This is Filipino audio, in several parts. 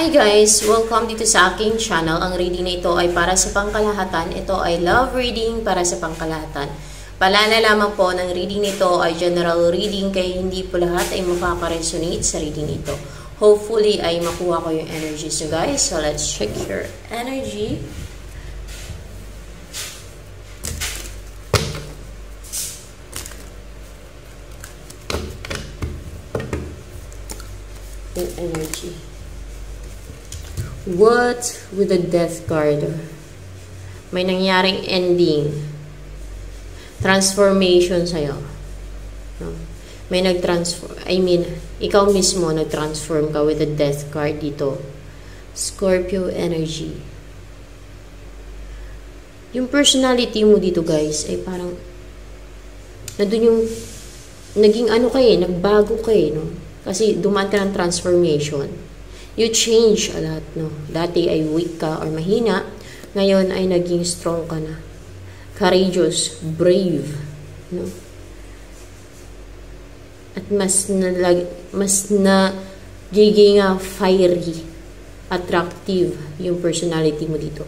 Hi guys! Welcome dito sa aking channel. Ang reading na ito ay para sa pangkalahatan. Ito ay love reading para sa pangkalahatan. Palala lamang po ng reading nito ay general reading kaya hindi po lahat ay makaka-resonate sa reading nito. Hopefully ay makuha ko yung energies nyo guys. So let's check your energy. Your energy. What with the death card? May nangyaring ending. Transformation sa'yo. No? May nag-transform. I mean, ikaw mismo nag-transform ka with the death card dito. Scorpio energy. Yung personality mo dito guys ay parang nandun yung naging ano kayo, eh, nagbago kayo, no? Kasi dumaan ka ng transformation you change a lot, no? Dati ay weak ka or mahina, ngayon ay naging strong ka na. Courageous, brave, no? At mas na, mas na giging uh, fiery, attractive yung personality mo dito.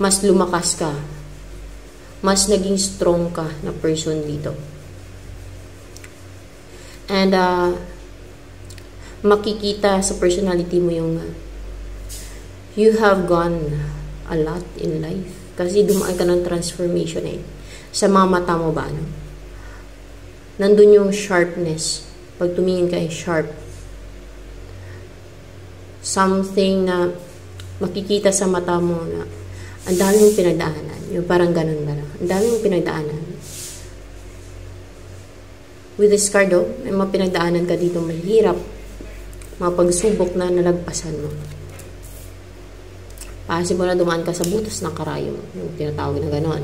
Mas lumakas ka. Mas naging strong ka na person dito. And uh, makikita sa personality mo yung uh, you have gone a lot in life. Kasi dumaan ka ng transformation eh. Sa mga mata mo ba, no? Nandun yung sharpness. Pag tumingin ka, eh, sharp. Something na makikita sa mata mo na ang dami mong pinagdaanan. Yung parang ganun ba Ang dami mong pinagdaanan. With this card, oh, may mga pinagdaanan ka dito mahirap mga pagsubok na nalagpasan mo. Possible na dumaan ka sa butos ng karayom, yung tinatawag na ganon.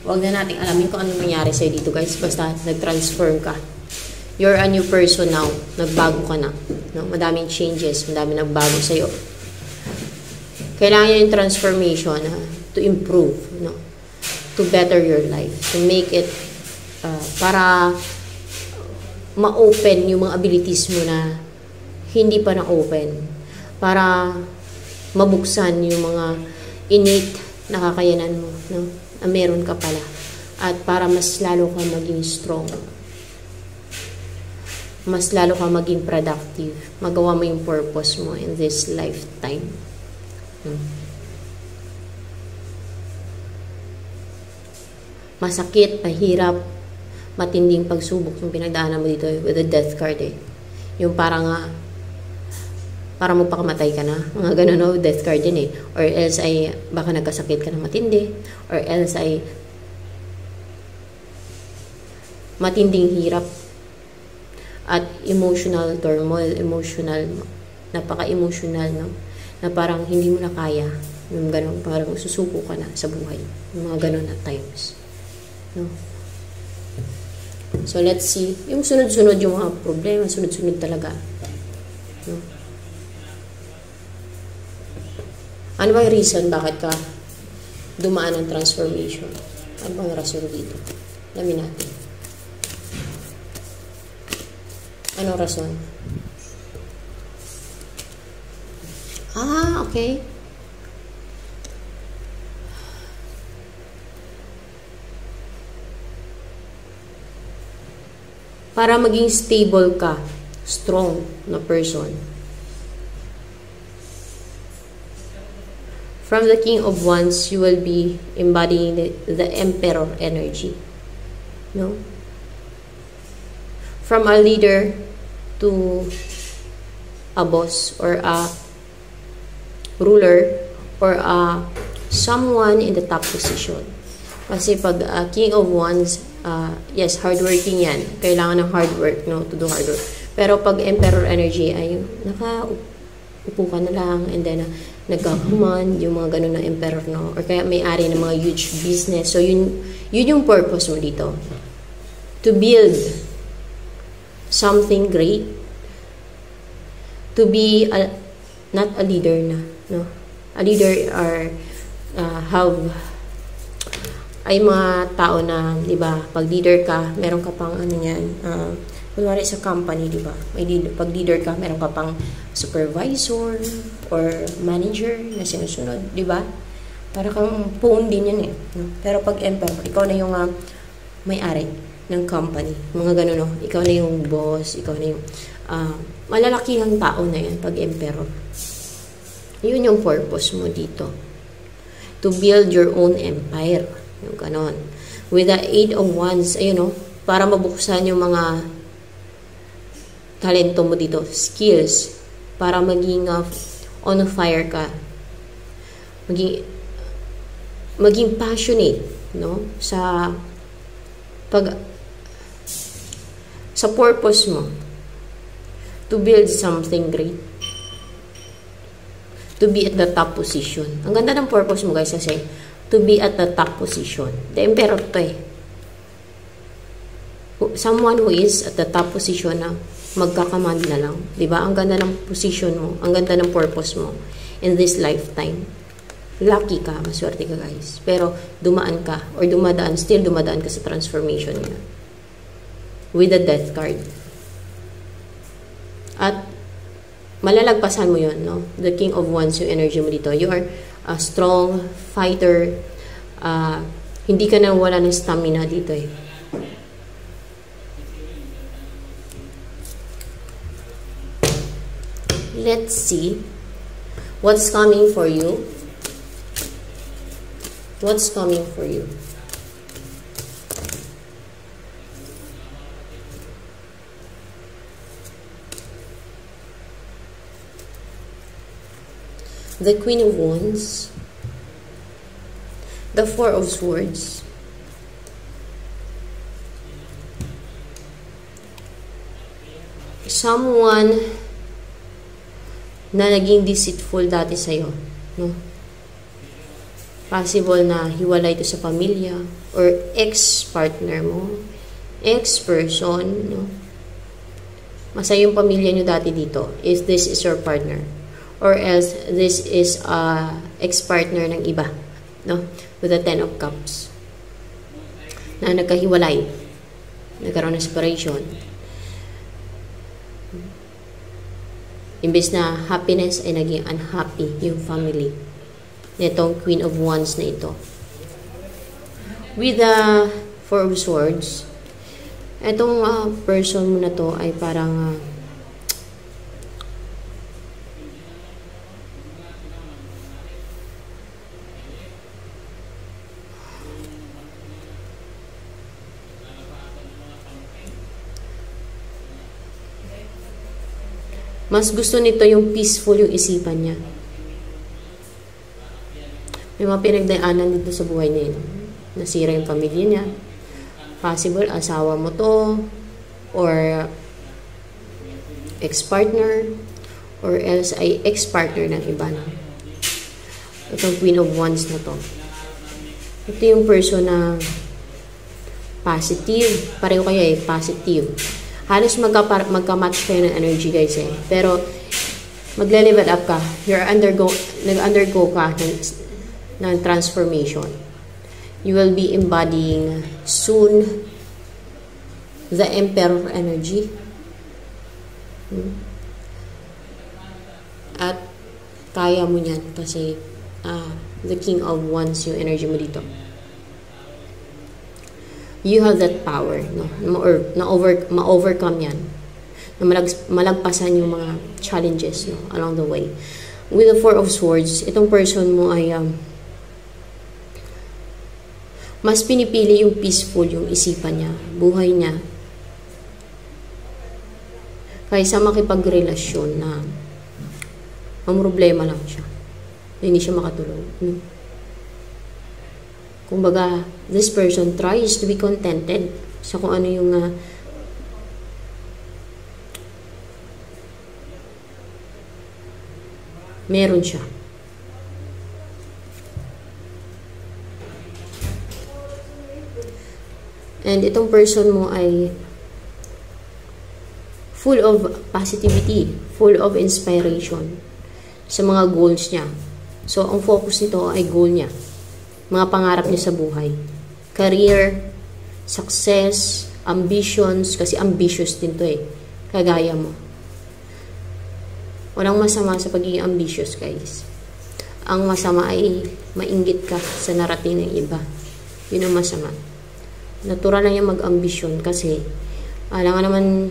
Huwag na nating alamin kung ano nangyari sa'yo dito guys, basta nag-transform ka. You're a new person now. Nagbago ka na. No? Madaming changes, madaming nagbago sa'yo. Kailangan yung transformation uh, to improve, no? to better your life, to make it uh, para ma-open yung mga abilities mo na hindi pa na-open. Para mabuksan yung mga innate na mo, no? na meron ka pala. At para mas lalo ka maging strong. Mas lalo ka maging productive. Magawa mo yung purpose mo in this lifetime. Hmm. Masakit, mahirap, matinding pagsubok yung pinagdaanan mo dito with the death card eh. Yung parang nga, para magpakamatay ka na. Mga ganun no, death card din eh. Or else ay baka nagkasakit ka na matindi. Or else ay matinding hirap at emotional turmoil, emotional, napaka-emotional, no? Na parang hindi mo na kaya. Yung ganun, parang susuko ka na sa buhay. Yung mga ganun at times. No? So, let's see. Yung sunod-sunod yung mga problema, sunod-sunod talaga. No? Ano bang reason bakit ka dumaan ng transformation? Ano bang rason dito? Alamin natin. Anong rason? Ah, okay. Para maging stable ka, strong na person. From the King of Wands, you will be embodying the, the Emperor energy. No? From a leader to a boss or a ruler or a someone in the top position. Kasi pag uh, King of Wands, uh, yes, hardworking yan. Kailangan ng hard work, no, to do hard work. Pero pag Emperor energy ay nakaupo ka na lang and then uh, nagkakaman, yung mga ganun na Emperor, no? Or kaya may-ari ng mga huge business. So, yun, yun yung purpose mo dito. To build something great. To be a, not a leader na, no? A leader are uh, have ay mga tao na, 'di ba, pag leader ka, meron ka pang ano niyan, uh, kunwari sa company, di ba? May leader, pag leader ka, meron ka pang supervisor or manager na sinusunod, di ba? Para kang phone din yan eh. No? Pero pag emperor, ikaw na yung uh, may-ari ng company. Mga ganun, no? Ikaw na yung boss, ikaw na yung uh, malalakihang tao na yan pag emperor. Yun yung purpose mo dito. To build your own empire. Yung ganon. With the eight of wands, ayun no, para mabuksan yung mga talento mo dito, skills, para maging uh, on fire ka. Maging maging passionate, no? Sa pag sa purpose mo to build something great. To be at the top position. Ang ganda ng purpose mo guys kasi to be at the top position. The emperor to eh. Someone who is at the top position na magkakamand na lang. ba diba? Ang ganda ng position mo. Ang ganda ng purpose mo in this lifetime. Lucky ka, maswerte ka guys. Pero dumaan ka or dumadaan, still dumadaan ka sa transformation niya. With the death card. At malalagpasan mo yon no? The King of Wands, yung energy mo dito. You are a strong fighter. Uh, hindi ka na wala ng stamina dito eh. Let's see what's coming for you. What's coming for you? The Queen of Wands, the Four of Swords, someone na naging deceitful dati sa'yo. No? Possible na hiwalay ito sa pamilya or ex-partner mo, ex-person, no? Masaya yung pamilya nyo dati dito if this is your partner. Or else, this is a ex-partner ng iba, no? With the Ten of Cups. Na nagkahiwalay. Nagkaroon ng separation Imbes na happiness ay naging unhappy yung family nitong Queen of Wands na ito. With the Four of Swords, itong uh, person mo na to ay parang uh, Mas gusto nito yung peaceful yung isipan niya. May mga pinagdaanan dito sa buhay niya. No? Nasira yung pamilya niya. Possible, asawa mo to. Or ex-partner. Or else ay ex-partner ng iba. No? Itong Queen of Wands na to. Ito yung person na positive. Pareho kayo eh, positive halos magka, magka-match kayo ng energy guys eh. Pero, magle-level up ka. You're undergo, nag-undergo ka ng, ng transformation. You will be embodying soon the Emperor energy. Hmm? At kaya mo yan kasi uh, the King of Wands yung energy mo dito you have that power, no? Or na-over, ma-overcome yan. Na malag, malagpasan yung mga challenges, no? Along the way. With the Four of Swords, itong person mo ay um, mas pinipili yung peaceful yung isipan niya, buhay niya. Kaysa makipagrelasyon na ang problema lang siya. Hindi siya makatulog. No? Kumbaga, this person tries to be contented sa kung ano yung uh, meron siya. And itong person mo ay full of positivity, full of inspiration sa mga goals niya. So, ang focus nito ay goal niya mga pangarap niya sa buhay. Career, success, ambitions, kasi ambitious din to eh. Kagaya mo. Walang masama sa pagiging ambitious, guys. Ang masama ay mainggit ka sa narating ng iba. Yun ang masama. Natural lang yung mag-ambisyon kasi alam nga naman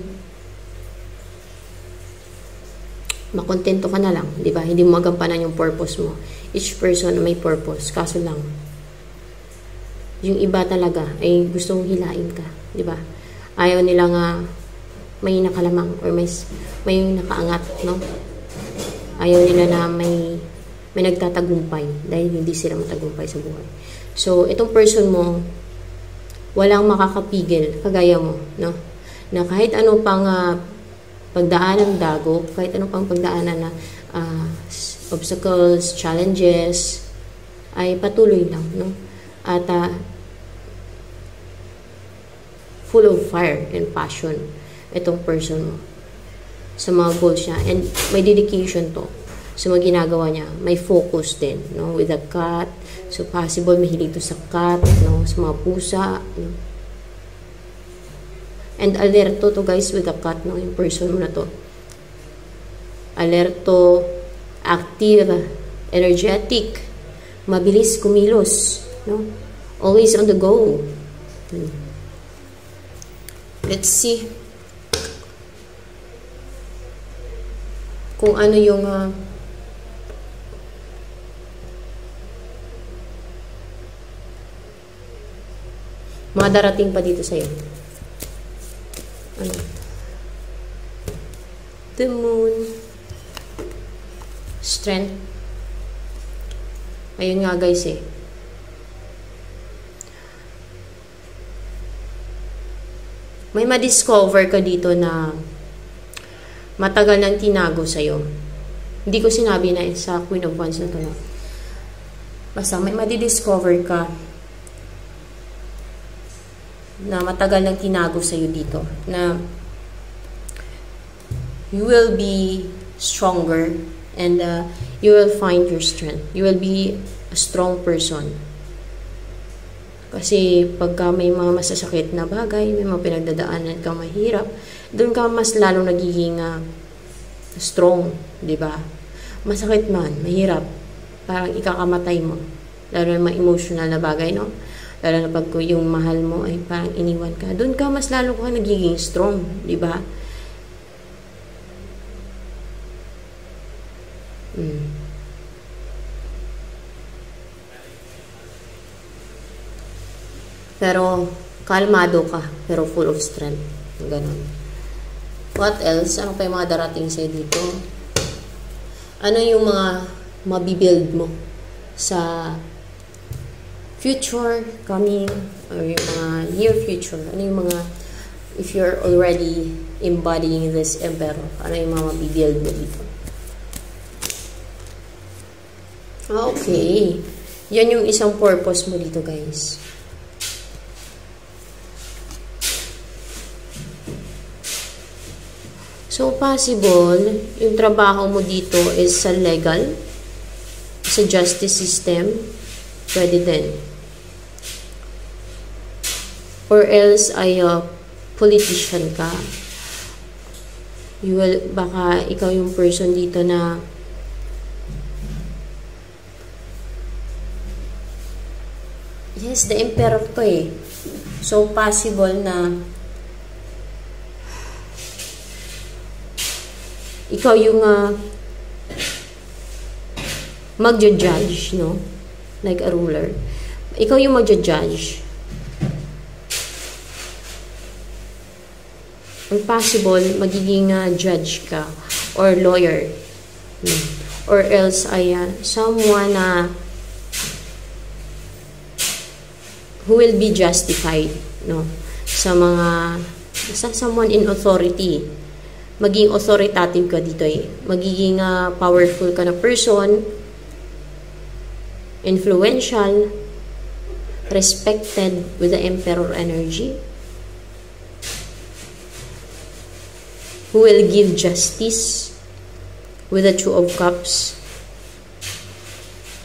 makontento ka na lang, di ba? Hindi mo magampanan yung purpose mo. Each person may purpose. Kaso lang, yung iba talaga ay gusto mong hilain ka, di ba? Ayaw nila nga may nakalamang or may, may nakaangat, no? Ayaw nila na may may nagtatagumpay dahil hindi sila matagumpay sa buhay. So, itong person mo, walang makakapigil, kagaya mo, no? Na kahit ano pang uh, pagdaanan ng dago, kahit ano pang pagdaanan na uh, obstacles, challenges, ay patuloy lang, no? At uh, full of fire and passion itong person mo sa mga goals niya. And may dedication to sa mga ginagawa niya. May focus din, no? With a cat. So, possible mahilig to sa cat, no? Sa mga pusa, no? And alerto to guys with a cut, no? Yung person mo na to. Alerto, active, energetic, mabilis kumilos, no? Always on the go. Hmm. Let's see kung ano yung uh, mga darating pa dito sa'yo. Ano? The moon. Strength. Ayun nga guys eh. May ma-discover ka dito na matagal nang tinago sa'yo. Hindi ko sinabi na sa Queen of Wands na to. Basta may ma-discover ka na matagal nang tinago sa'yo dito. Na you will be stronger and uh, you will find your strength. You will be a strong person. Kasi pagka may mga masasakit na bagay, may mga pinagdadaanan kang mahirap, doon ka mas lalo nagiging uh, strong, di ba? Masakit man, mahirap, parang ikakamatay mo. Lalo na mga emotional na bagay, no? Lalo na pag yung mahal mo ay parang iniwan ka. Doon ka mas lalo ka nagiging strong, di ba? Mm. Pero, kalmado ka, pero full of strength. Ganon. What else? Ano pa yung mga darating sa'yo dito? Ano yung mga mabibuild mo sa future coming or yung mga near future ano yung mga if you're already embodying this emperor ano yung mga mabibuild mo dito okay yan yung isang purpose mo dito guys so possible yung trabaho mo dito is sa legal sa justice system pwede din or else ay uh, politician ka. You will, baka ikaw yung person dito na Yes, the emperor to eh. So, possible na ikaw yung uh, magja-judge, no? Like a ruler. Ikaw yung magja-judge or possible, magiging uh, judge ka or lawyer. Hmm. Or else ay uh, someone na uh, who will be justified no sa mga sa someone in authority maging authoritative ka dito eh. Magiging uh, powerful ka na person. Influential. Respected with the emperor energy. Who will give justice with the two of cups.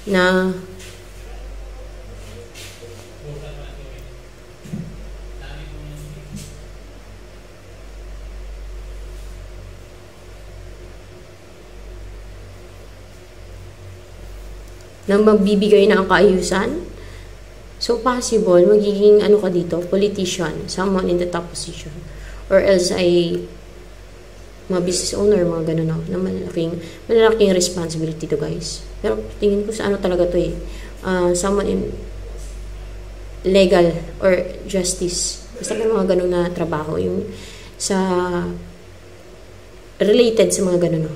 Na na magbibigay ang kaayusan. So, possible, magiging ano ka dito, politician, someone in the top position. Or else ay mga business owner, mga ganun no, na malaking, malalaking responsibility to guys. Pero tingin ko sa ano talaga to eh. Uh, someone in legal or justice. Basta may mga ganun na trabaho. Yung sa related sa mga ganun no.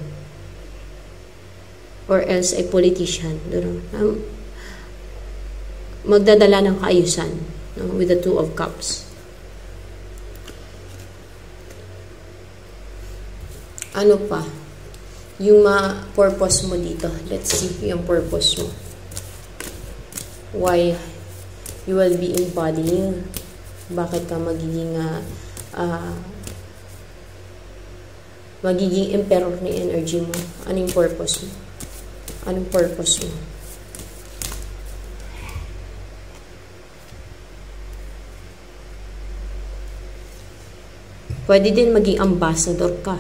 Or else a politician. Um, magdadala ng kaayusan no, with the two of cups. ano pa, yung ma-purpose mo dito. Let's see yung purpose mo. Why you will be embodying. Bakit ka magiging uh, uh, magiging emperor ni energy mo. Ano yung purpose mo? Anong purpose mo? Pwede din maging ambassador ka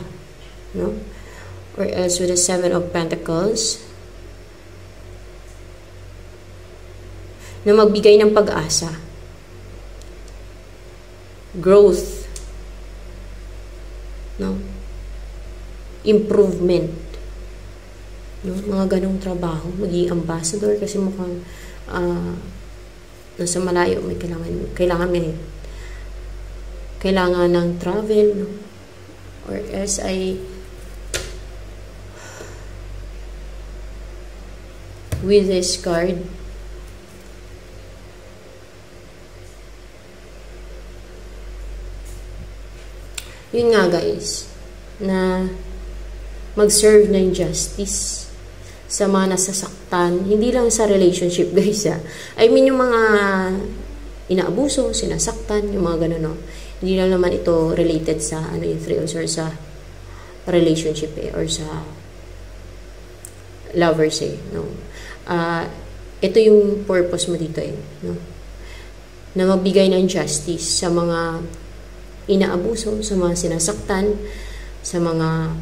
no? Or else with the Seven of Pentacles, na magbigay ng pag-asa, growth, no? improvement, no? mga ganong trabaho, maging ambassador kasi mukhang uh, nasa malayo may kailangan, kailangan may kailangan ng travel, no? or else ay with this card. Yun nga guys, na mag-serve ng justice sa mga nasasaktan. Hindi lang sa relationship guys ha. I mean yung mga inaabuso, sinasaktan, yung mga ganun no. Hindi lang naman ito related sa ano yung three or sa relationship eh, or sa lovers eh. No? uh, ito yung purpose mo dito eh. No? Na magbigay ng justice sa mga inaabuso, sa mga sinasaktan, sa mga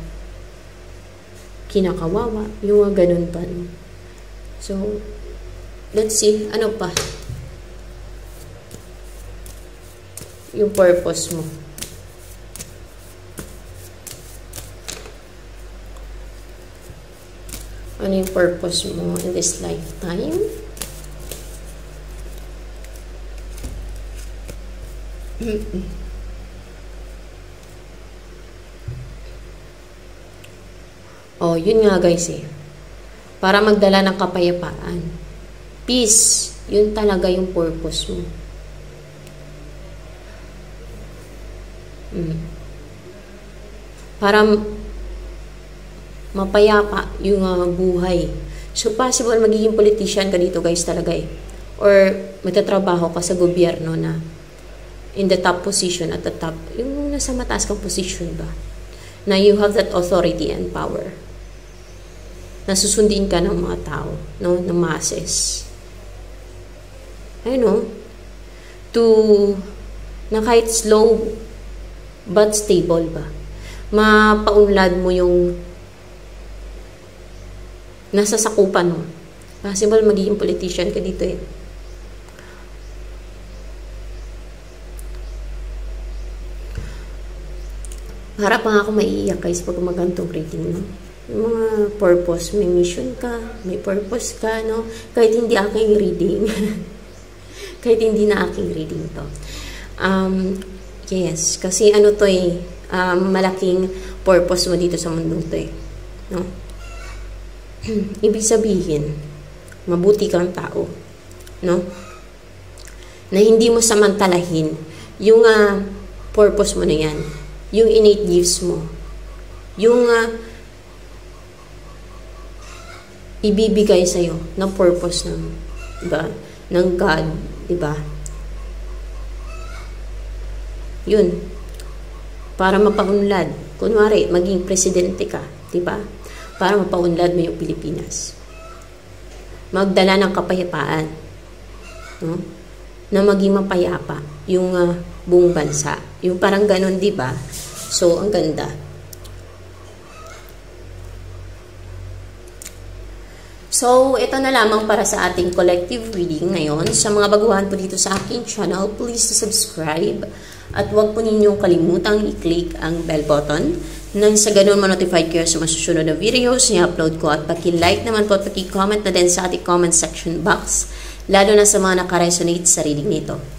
kinakawawa, yung mga ganun pa. No? So, let's see, ano pa? Yung purpose mo. Ano yung purpose mo in this lifetime? Oh, yun nga guys eh. Para magdala ng kapayapaan. Peace. Yun talaga yung purpose mo. Mm. Para mapayapa yung uh, buhay. So, possible magiging politician ka dito guys talaga eh. Or magtatrabaho ka sa gobyerno na in the top position at the top, yung nasa mataas kang position ba? Na you have that authority and power. Nasusundin ka ng mga tao, no? ng masses. I know, to, na kahit slow but stable ba? Mapaunlad mo yung nasa sakupan mo. Possible magiging politician ka dito eh. Para pa nga ako maiiyak guys pag magantong reading, no? Mga purpose, may mission ka, may purpose ka, no? Kahit hindi aking reading. Kahit hindi na aking reading to. Um, yes, kasi ano to eh, um, malaking purpose mo dito sa mundo to eh. No? Ibig sabihin, mabuti kang tao. No? Na hindi mo samantalahin yung uh, purpose mo na yan. Yung innate gifts mo. Yung uh, ibibigay sa'yo ng purpose ng, diba? ng God. Diba? Yun. Para mapaunlad. Kunwari, maging presidente ka. Diba? para mapaunlad mo yung Pilipinas. Magdala ng kapayapaan. No? Na maging mapayapa yung uh, buong bansa. Yung parang ganun, di ba? So, ang ganda. So, ito na lamang para sa ating collective reading ngayon. Sa mga baguhan po dito sa aking channel, please to subscribe. At huwag po ninyong kalimutang i-click ang bell button nang sa ganun ma-notify kayo sa masusunod na videos na upload ko at paki-like naman po at paki-comment na din sa ating comment section box lalo na sa mga nakaresonate sa reading nito.